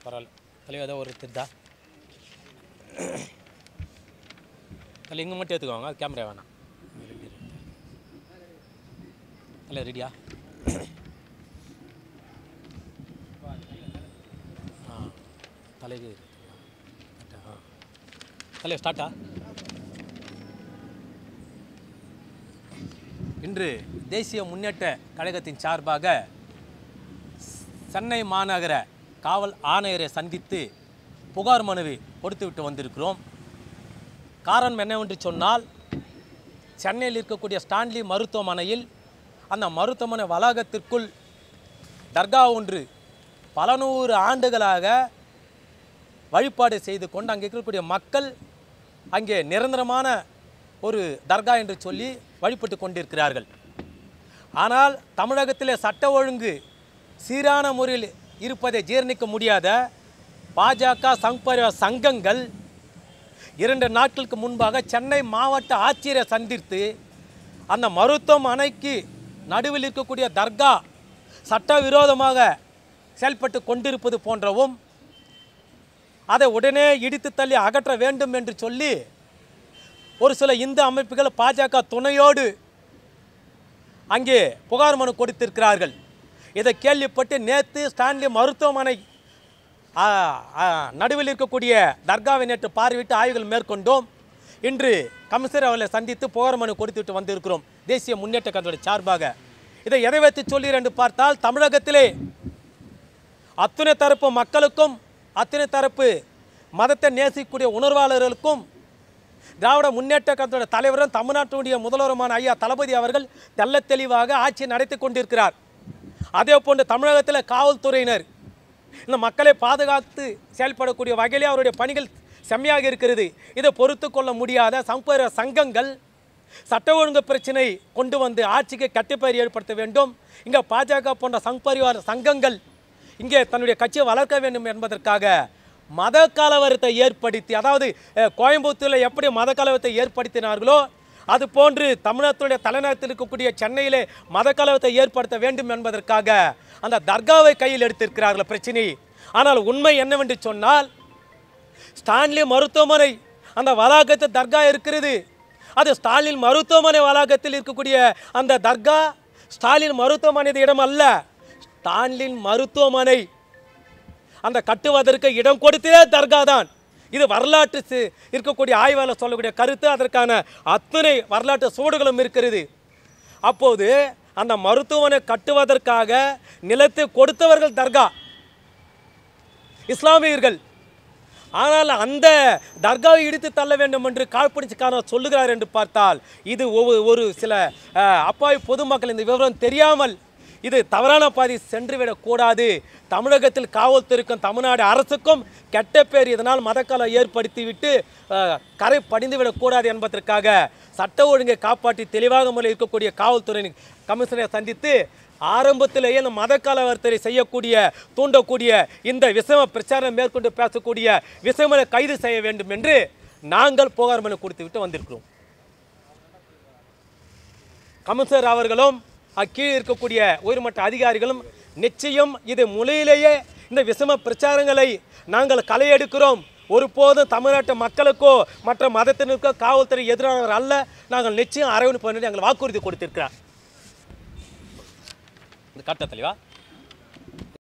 பரவாயில்ல. தலைவர் ஏதோ ஒரு திருதா தலை இங்கே மட்டும் எடுத்துக்கோங்க அது கேமரா வேணாம். இல்லை ரெடியா ஆ தலைக்கு ஆ. தலைவர் ஸ்டார்ட்டா இன்று தேசிய முன்னேற்ற கழகத்தின் சார்பாக சென்னை மாநகர காவல் ஆணையரை சந்தித்து புகார் மனுவை கொடுத்துவிட்டு வந்திருக்கிறோம். காரணம் என்னவென்று சொன்னால் சென்னையில் இருக்கக்கூடிய ஸ்டான்லி மருத்துவமனையில் அந்த மருத்துவமனை வளாகத்திற்குள் தர்கா ஒன்று பல நூறு ஆண்டுகளாக வழிபாடு செய்து கொண்டு அங்கே இருக்கக்கூடிய மக்கள் அங்கே நிரந்தரமான ஒரு தர்கா என்று சொல்லி வழிபட்டு கொண்டிருக்கிறார்கள். ஆனால் தமிழகத்திலே சட்ட ஒழுங்கு சீரான முறையில் இருப்பதை ஜீரணிக்க முடியாத பாஜக சங் சங்கங்கள் இரண்டு நாட்களுக்கு முன்பாக சென்னை மாவட்ட ஆட்சியரை சந்தித்து அந்த மருத்துவமனைக்கு நடுவில் இருக்கக்கூடிய தர்கா சட்டவிரோதமாக செயல்பட்டு கொண்டிருப்பது போன்றவும் அதை உடனே இடித்து தள்ளி அகற்ற வேண்டும் என்று சொல்லி ஒரு சில இந்து அமைப்புகள் பாஜக துணையோடு அங்கே புகார் மனு கொடுத்திருக்கிறார்கள். இதை கேள்விப்பட்டு நேற்று ஸ்டான்லி மருத்துவமனை நடுவில் இருக்கக்கூடிய தர்காவை நேற்று பார்வையிட்டு ஆய்வுகள் மேற்கொண்டோம். இன்று கமிஷனர் அவர்களை சந்தித்து புகார் மனு கொடுத்துவிட்டு வந்திருக்கிறோம். தேசிய முன்னேற்ற கழகத்துடைய சார்பாக. இதை எதை வைத்து சொல்கிறேன் என்று பார்த்தால் தமிழகத்திலே அத்தனை தரப்பு மக்களுக்கும் அத்தனை தரப்பு மதத்தை நேசிக்கக்கூடிய உணர்வாளர்களுக்கும் திராவிட முன்னேற்ற கழகத்தோட தலைவரும் தமிழ்நாட்டினுடைய முதல்வருமான ஐயா தளபதி அவர்கள் தெல்ல தெளிவாக ஆட்சி நடத்தி கொண்டிருக்கிறார். அதே போன்று தமிழகத்தில் காவல்துறையினர் இந்த மக்களை பாதுகாத்து செயல்படக்கூடிய வகையிலே அவருடைய பணிகள் செம்மையாக இருக்கிறது. இதை பொறுத்து கொள்ள முடியாத சம்பர சங்கங்கள் சட்ட ஒழுங்கு பிரச்சனை கொண்டு வந்து ஆட்சிக்கு கட்டுப்பயிர் ஏற்படுத்த வேண்டும். இங்கே பாஜக போன்ற சங்பரிவார சங்கங்கள் இங்கே தன்னுடைய கட்சியை வளர்க்க வேண்டும் என்பதற்காக மத கலவரத்தை ஏற்படுத்தி அதாவது கோயம்புத்தூரில் எப்படி மத கலவரத்தை ஏற்படுத்தினார்களோ அது போன்று தமிழகத்துடைய தலைநகரத்தில் இருக்கக்கூடிய சென்னையிலே மத கலவரத்தை ஏற்படுத்த வேண்டும் என்பதற்காக அந்த தர்காவை கையில் எடுத்திருக்கிறார்கள் பிரச்சினை. ஆனால் உண்மை என்னவென்று சொன்னால் ஸ்டான்லி மருத்துவமனை அந்த வளாகத்தில் தர்கா இருக்கிறது. அது ஸ்டாலின் மருத்துவமனை வளாகத்தில் இருக்கக்கூடிய அந்த தர்கா ஸ்டாலின் மருத்துவமனை இடம் அல்ல. ஸ்டாலின் மருத்துவமனை. அந்த கட்டுவதற்கு இடம் கொடுத்ததே தர்கா தான். இது வரலாற்று இருக்கக்கூடிய ஆய்வாளர் சொல்லக்கூடிய கருத்து அதற்கான அத்தனை வரலாற்று சூடுகளும் இருக்கிறது. அப்போது அந்த மருத்துவனை கட்டுவதற்காக நிலத்தை கொடுத்தவர்கள் தர்கா இஸ்லாமியர்கள். ஆனால் அந்த தர்காவை இடித்து தள்ள வேண்டும் என்று காழ்ப்பிடிச்சுக்காரர் சொல்லுகிறார் என்று பார்த்தால் இது ஒவ்வொரு ஒரு சில அப்பாவி பொதுமக்கள் இந்த விவரம் தெரியாமல் இது தவறான பாதி சென்றுவிடக்கூடாது. தமிழகத்தில் காவல்துறைக்கும் தமிழ்நாடு அரசுக்கும் கெட்ட பேர் இதனால் மதக்கலை ஏற்படுத்திவிட்டு கரை படிந்துவிடக்கூடாது என்பதற்காக சட்ட ஒழுங்கை காப்பாற்றி தெளிவாக முறையில் இருக்கக்கூடிய காவல்துறை கமிஷனரை சந்தித்து ஆரம்பத்திலேயே இந்த மத கலவரத்தை செய்யக்கூடிய தூண்டக்கூடிய இந்த விஷம பிரச்சாரம் மேற்கொண்டு பேசக்கூடிய விஷமனை கைது செய்ய வேண்டும் என்று நாங்கள் புகார் மனு கொடுத்துவிட்டு வந்திருக்கிறோம். கமிஷனர் அவர்களும் அக்கீழ் இருக்கக்கூடிய உயர்மட்ட அதிகாரிகளும் நிச்சயம் இது முலையிலேயே இந்த விஷம பிரச்சாரங்களை நாங்கள் களையெடுக்கிறோம். ஒருபோதும் தமிழ்நாட்டு மக்களுக்கோ மற்ற மதத்தினருக்கோ காவல்துறை எதிரானவர் அல்ல. நாங்கள் நிச்சயம் அரவணைப்பு பண்ணி எங்கள் வாக்குறுதி கொடுத்திருக்கிறார். இந்த கட்ட தெளிவா